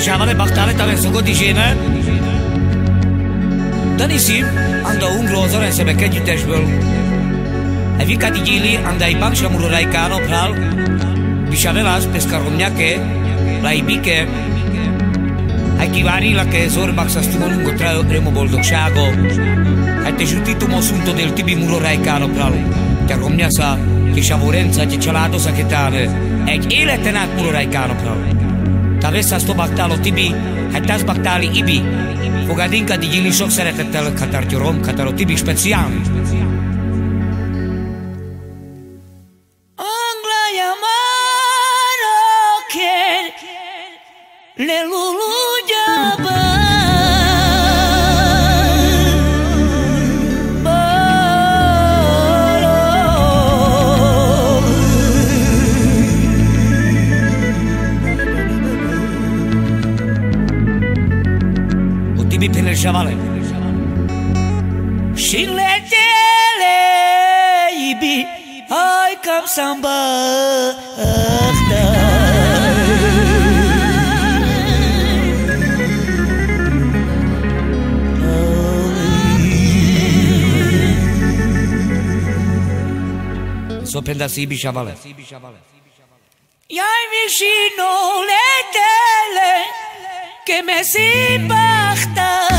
Şaban'ı baktare tabi soko dişine. Danisim, anda un grozor en sebe keđi težbel. E vi kad idili, anda i bank šamuro rajkano pral, bišavelas peskaromnjake, rajbike, Ai kivári la che sorbax a stimolungo tra remo boldogságo. Hát te zsutitumo sunto del tibi muro rajkáno pral. Te romnyasa, kis avorenca, te családoza che tave. Egy életen át muro rajkáno pral. Ta veszesz tobaktáló tibi, hát tesz baktáli ibi. Fogadinka di sok szeretettel katartyo rom, kataro tibi speciál. Indonesia Sinletele ibi Hai kam samba Sopen da si ibi shavale Jaj mi shino letele Que me si bachtas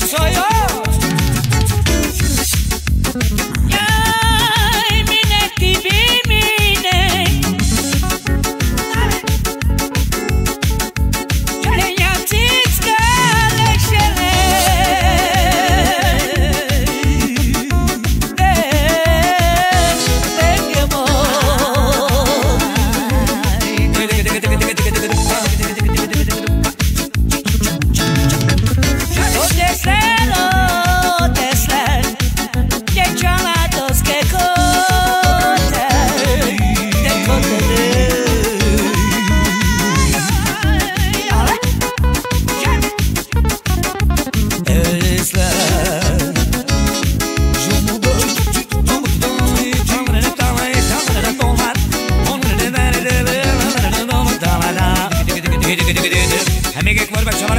touch I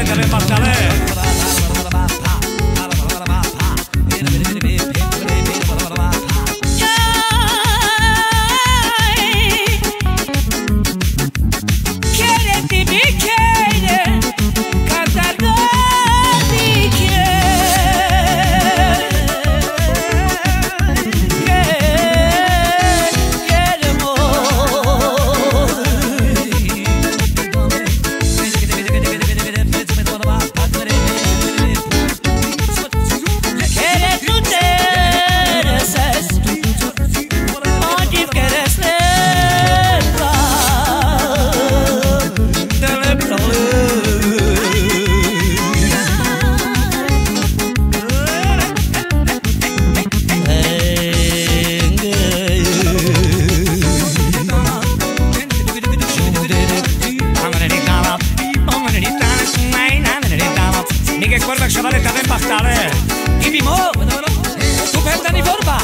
que le. recuerda que se vale también más tarde. Y mi amor, tu perda ni forma.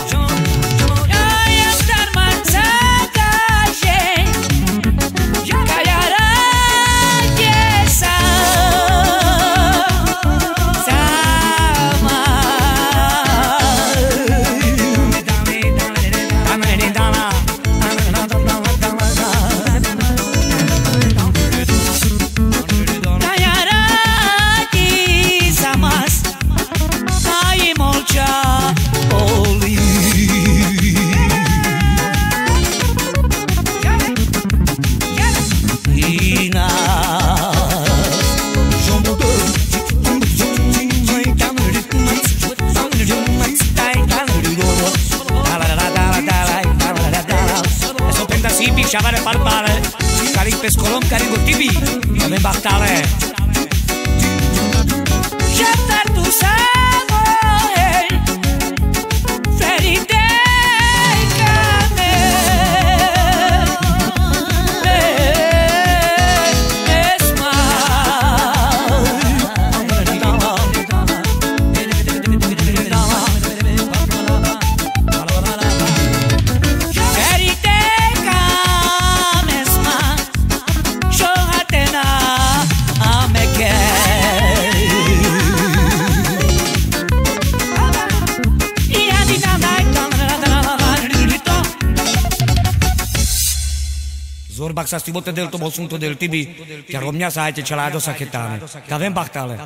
esquinas. Eso palpare. Caric pescolón, carico tibi. También bastale. Ya está tu. Zorbak sa stibote del to bol sun to del tibi, ťa romňa sa ajte čeládo sa chytáme. Kavem bachtale.